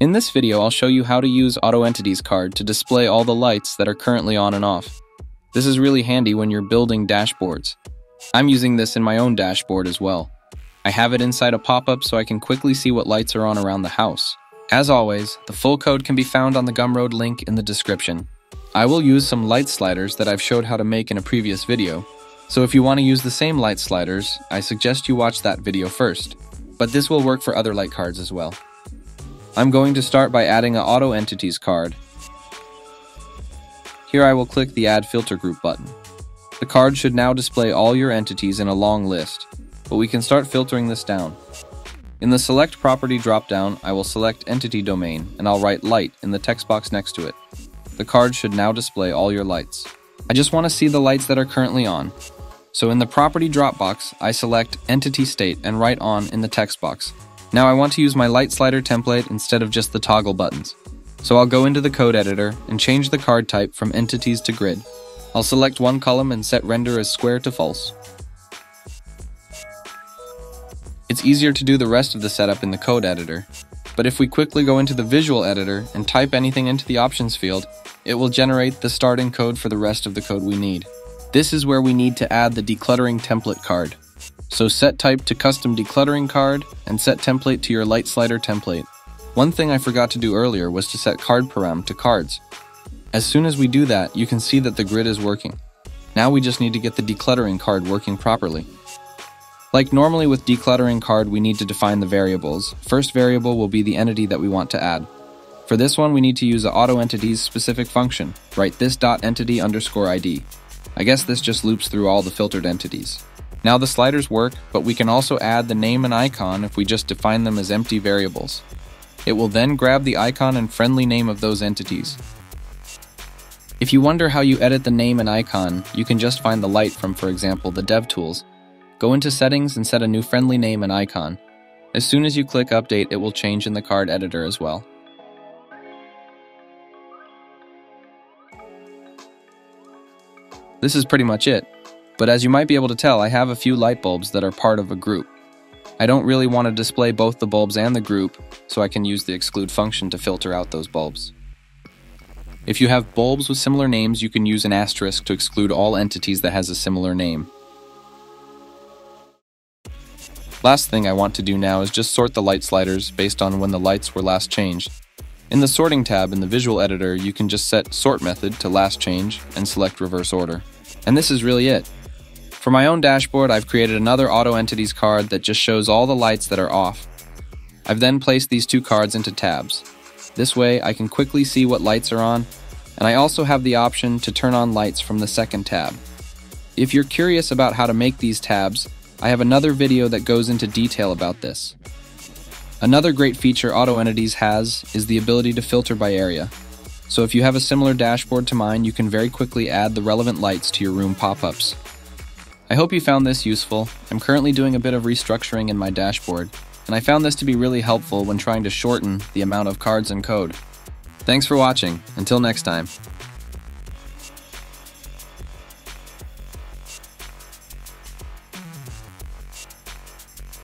In this video, I'll show you how to use Auto Entities card to display all the lights that are currently on and off. This is really handy when you're building dashboards. I'm using this in my own dashboard as well. I have it inside a pop-up so I can quickly see what lights are on around the house. As always, the full code can be found on the Gumroad link in the description. I will use some light sliders that I've showed how to make in a previous video, so if you want to use the same light sliders, I suggest you watch that video first. But this will work for other light cards as well. I'm going to start by adding an Auto Entities card. Here I will click the Add Filter Group button. The card should now display all your entities in a long list, but we can start filtering this down. In the Select Property dropdown, I will select Entity Domain, and I'll write Light in the text box next to it. The card should now display all your lights. I just want to see the lights that are currently on. So in the Property drop box, I select Entity State and write On in the text box. Now I want to use my light slider template instead of just the toggle buttons. So I'll go into the code editor and change the card type from entities to grid. I'll select one column and set render as square to false. It's easier to do the rest of the setup in the code editor, but if we quickly go into the visual editor and type anything into the options field, it will generate the starting code for the rest of the code we need. This is where we need to add the decluttering template card. So set type to custom decluttering card and set template to your light slider template. One thing I forgot to do earlier was to set card param to cards. As soon as we do that, you can see that the grid is working. Now we just need to get the decluttering card working properly. Like normally with decluttering card, we need to define the variables. First variable will be the entity that we want to add. For this one, we need to use the auto entities specific function. Write this dot entity underscore ID. I guess this just loops through all the filtered entities. Now the sliders work, but we can also add the name and icon if we just define them as empty variables. It will then grab the icon and friendly name of those entities. If you wonder how you edit the name and icon, you can just find the light from, for example, the DevTools. Go into Settings and set a new friendly name and icon. As soon as you click Update, it will change in the card editor as well. This is pretty much it. But as you might be able to tell, I have a few light bulbs that are part of a group. I don't really want to display both the bulbs and the group, so I can use the exclude function to filter out those bulbs. If you have bulbs with similar names, you can use an asterisk to exclude all entities that has a similar name. Last thing I want to do now is just sort the light sliders based on when the lights were last changed. In the sorting tab in the visual editor, you can just set sort method to last change and select reverse order. And this is really it. For my own dashboard, I've created another Auto Entities card that just shows all the lights that are off. I've then placed these two cards into tabs. This way, I can quickly see what lights are on, and I also have the option to turn on lights from the second tab. If you're curious about how to make these tabs, I have another video that goes into detail about this. Another great feature Auto Entities has is the ability to filter by area. So if you have a similar dashboard to mine, you can very quickly add the relevant lights to your room pop-ups. I hope you found this useful. I'm currently doing a bit of restructuring in my dashboard, and I found this to be really helpful when trying to shorten the amount of cards and code. Thanks for watching. Until next time.